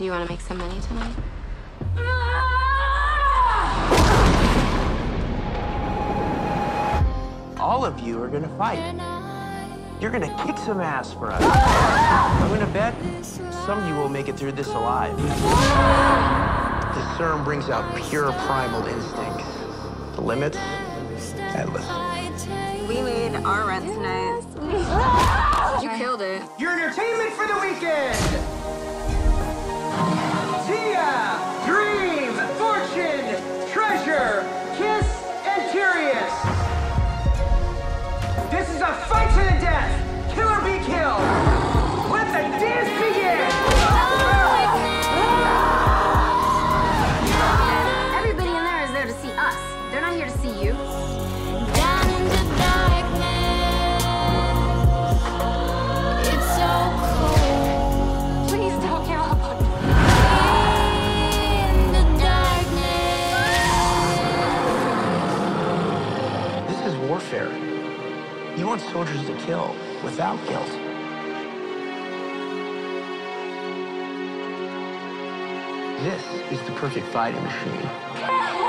Do you want to make some money tonight? All of you are gonna fight. You're gonna kick some ass for us. I'm gonna bet some of you will make it through this alive. The serum brings out pure primal instincts. The limits, endless. We made our rent tonight. You killed it. Your entertainment for the weekend! Is a fight to the death! Killer be killed! Let the dance begin! Oh, Everybody in there is there to see us. They're not here to see you. Down in the darkness, it's so cold. Please don't give up on me. In the darkness, This is warfare. You want soldiers to kill without guilt. This is the perfect fighting machine.